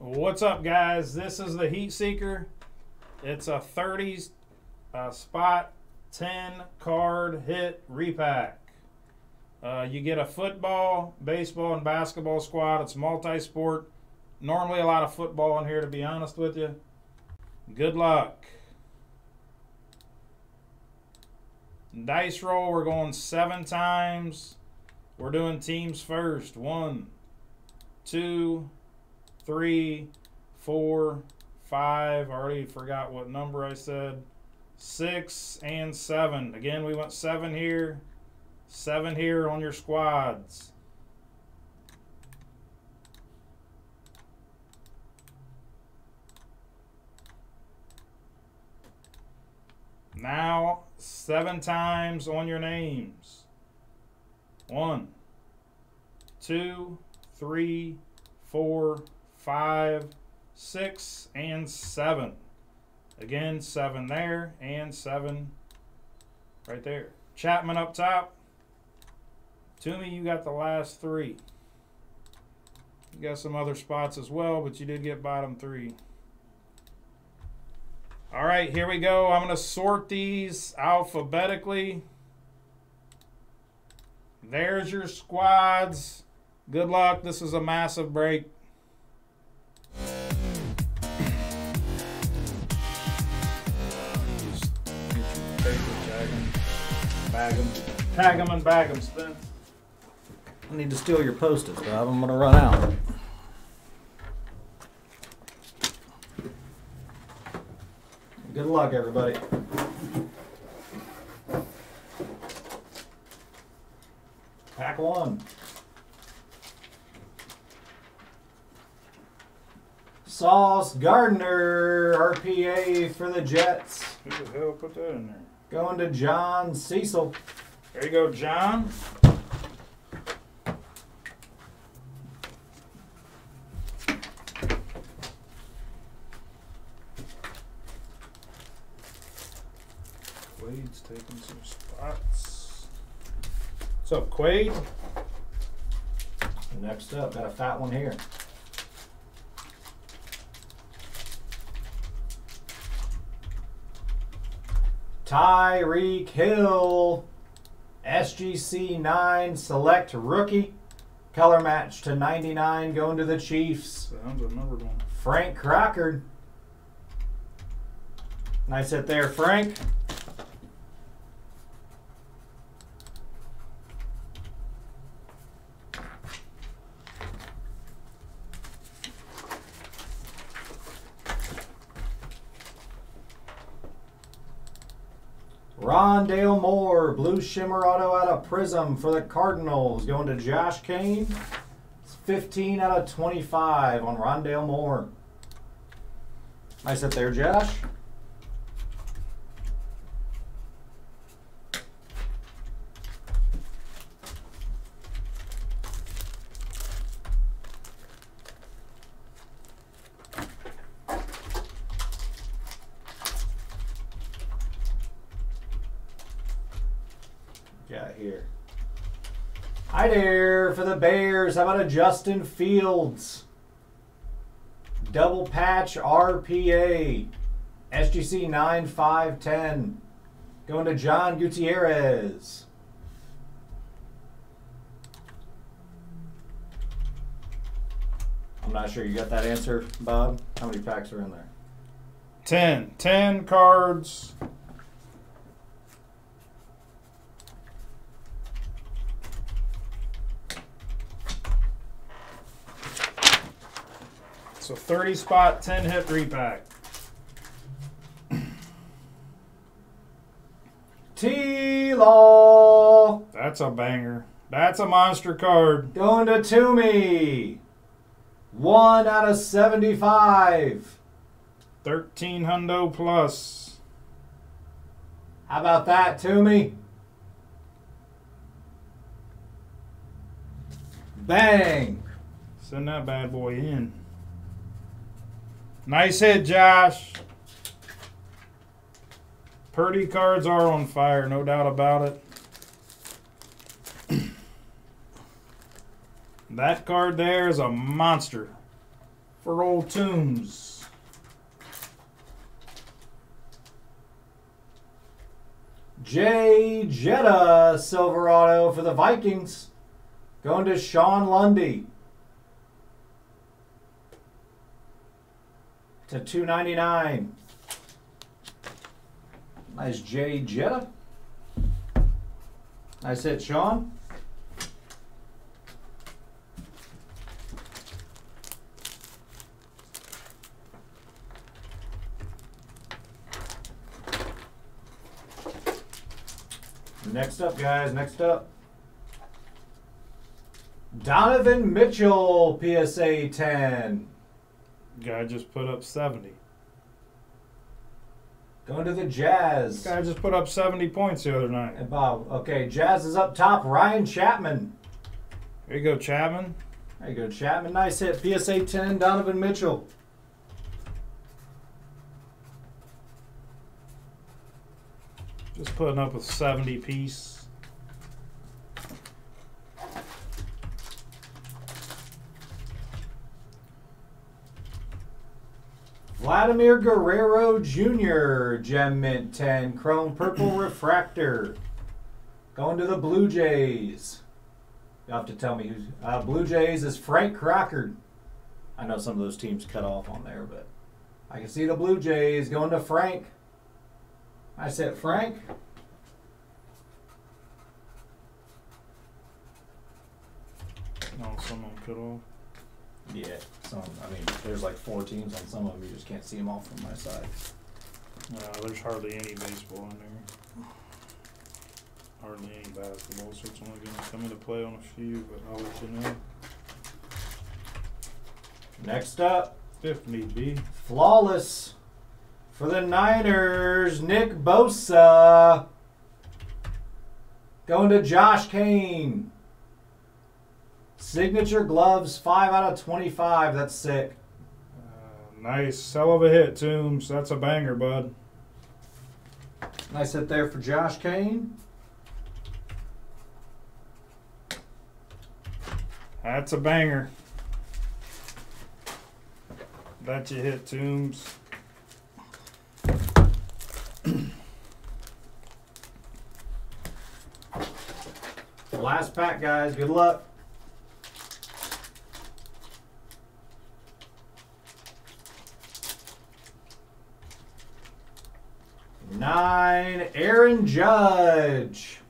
What's up, guys? This is the Heat Seeker. It's a 30 uh, spot 10 card hit repack. Uh, you get a football, baseball, and basketball squad. It's multi sport. Normally, a lot of football in here, to be honest with you. Good luck. Dice roll, we're going seven times. We're doing teams first. One, two, three, four, five. I already forgot what number I said. Six and seven. Again, we went seven here, seven here on your squads. Now, seven times on your names. One, two, three, four, five, six, and seven. Again, seven there and seven right there. Chapman up top. Toomey, you got the last three. You got some other spots as well, but you did get bottom three. All right, here we go. I'm going to sort these alphabetically. There's your squads. Good luck. This is a massive break. Bag 'em. Tag 'em and bag them, Spence. I need to steal your post-its, Bob. I'm gonna run out. Good luck, everybody. Pack one. Sauce Gardner, RPA for the Jets. Who the hell put that in there? Going to John Cecil. There you go, John. Quade's taking some spots. What's up, Quade? Next up, got a fat one here. Tyreek Hill, SGC 9 select rookie. Color match to 99 going to the Chiefs. Sounds a numbered one. Frank Crocker. Nice hit there, Frank. Rondale Moore, blue shimmer auto out of Prizm for the Cardinals, going to Josh Kane. It's 15 out of 25 on Rondale Moore. Nice hit there, Josh. Got here. Hi there for the Bears. How about a Justin Fields? Double patch RPA. SGC 9510. Going to John Gutierrez. I'm not sure you got that answer, Bob. How many packs are in there? Ten. Ten cards. So 30 spot, 10 hit repack. T Law. That's a banger. That's a monster card. Going to Toomey. One out of 75. 13 hundo plus. How about that, Toomey? Bang. Send that bad boy in. Nice hit, Josh. Purdy cards are on fire, no doubt about it. that card there is a monster. for old Tombs. Jay Jetta Silverado for the Vikings. Going to Sean Lundy. To 299. Nice Jay Jetta. Nice hit, Sean. Next up, guys. Next up. Donovan Mitchell, PSA 10. Guy just put up 70. Going to the Jazz. Guy just put up 70 points the other night. And Bob. Okay, Jazz is up top. Ryan Chapman. There you go, Chapman. There you go, Chapman. Nice hit. PSA 10, Donovan Mitchell. Just putting up a 70 piece. Vladimir Guerrero Jr., Gem Mint 10, Chrome Purple Refractor. Going to the Blue Jays. You'll have to tell me who's. Uh, Blue Jays is Frank Crockard. I know some of those teams cut off on there, but I can see the Blue Jays going to Frank. I said Frank. No, someone cut off. Yeah, some. I mean, there's like four teams on some of them. You just can't see them all from my side. No, there's hardly any baseball in there. Hardly any basketball, so it's only going to come into play on a few, but I'll let you know Next up, if need be. flawless for the Niners. Nick Bosa going to Josh Kane. Signature gloves, five out of twenty-five. That's sick. Uh, nice. Hell of a hit, Tombs. That's a banger, bud. Nice hit there for Josh Kane. That's a banger. That you hit, Tombs. Last pack, guys. Good luck. Nine, Aaron Judge.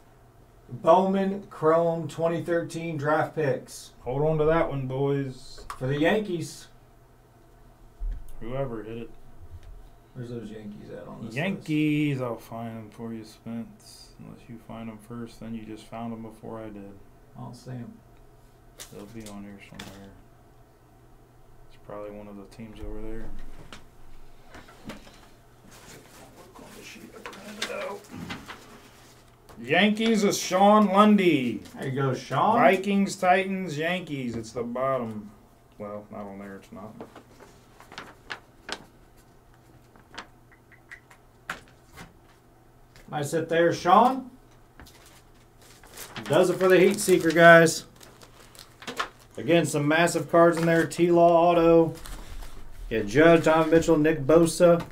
Bowman Chrome 2013 draft picks Hold on to that one, boys. for the Yankees. Whoever hit it. Where's those Yankees at on this? list? Yankees, I'll find them for you, Spence. Unless you find them first, then you just found them before I did. I'll see them. They'll be on here somewhere. It's probably one of the teams over there. Look on the sheet I printed out. Yankees is Sean Lundy. There you go, Sean. Vikings, Titans, Yankees. It's the bottom. Well, not on there. It's not. Nice hit there, Sean. Does it for the Heat Seeker, guys. Again, some massive cards in there. T-Law Auto. Yeah, Judge, Don Mitchell, Nick Bosa.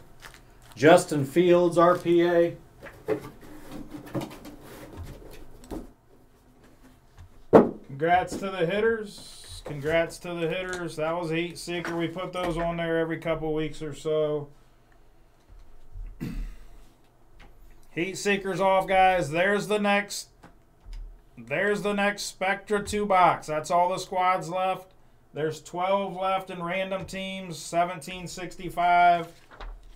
Justin Fields, RPA. Congrats to the hitters. Congrats to the hitters. That was Heat Seeker. We put those on there every couple weeks or so. Heat Seekers off, guys. There's the next. There's the next Spectra 2 box. That's all the squads left. There's 12 left in random teams. 1765.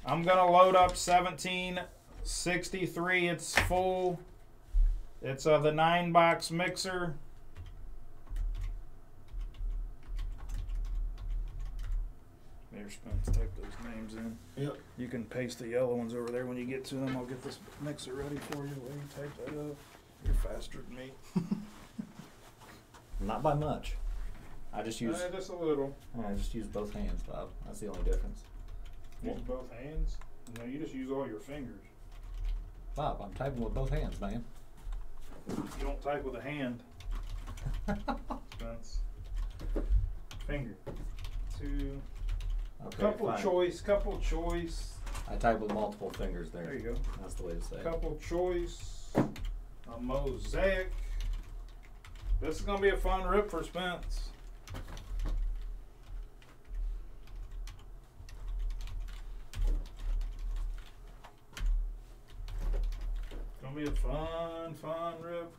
I'm going to load up 1763. It's full. It's uh, the nine box mixer. Spence, type those names in. Yep. You can paste the yellow ones over there when you get to them. I'll get this mixer ready for you. While you type that up. You're faster than me. Not by much. I just use Uh, just a little. I just use both hands, Bob. That's the only difference. Use both hands. No, you just use all your fingers. Bob, I'm typing with both hands, man. You don't type with a hand. Spence. Finger. Two, Okay, couple fine. choice, couple choice. I type with multiple fingers there. There you go. That's the way to say it. Couple choice. A mosaic. This is gonna be a fun rip for Spence. Gonna be a fun, fun rip.